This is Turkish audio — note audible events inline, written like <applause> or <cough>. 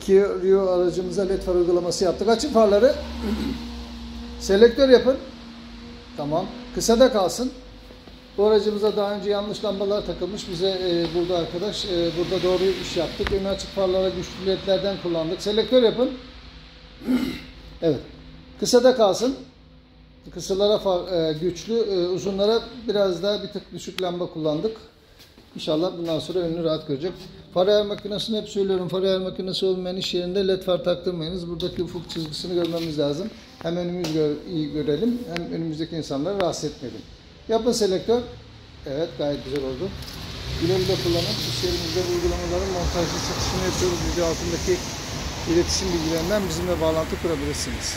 Kia Rio aracımıza led far uygulaması yaptık. Açın farları. <clears throat> Selektör yapın. Tamam. Kısada kalsın. Bu aracımıza daha önce yanlış lambalar takılmış. Bize e, burada arkadaş e, burada doğru iş yaptık. Önü açık farlara güçlü ledlerden kullandık. Selektör yapın. <clears throat> evet. Kısada kalsın. Kısalara far, e, güçlü, e, uzunlara biraz daha bir tık düşük lamba kullandık. İnşallah bundan sonra önünü rahat görecek. Far ayar makinesini hep söylüyorum. Far ayar makinesi olmayan iş yerinde led far taktırmayınız. Buradaki ufuk çizgisini görmemiz lazım. Hem önümüzü gör, iyi görelim hem önümüzdeki insanları rahatsız etmeyelim. Yapın selektör. Evet gayet güzel oldu. Güle güle kullanın. İş yerimizde bu uygulamaların montajlı satışını yapıyoruz. Video altındaki iletişim bilgilerinden bizimle bağlantı kurabilirsiniz.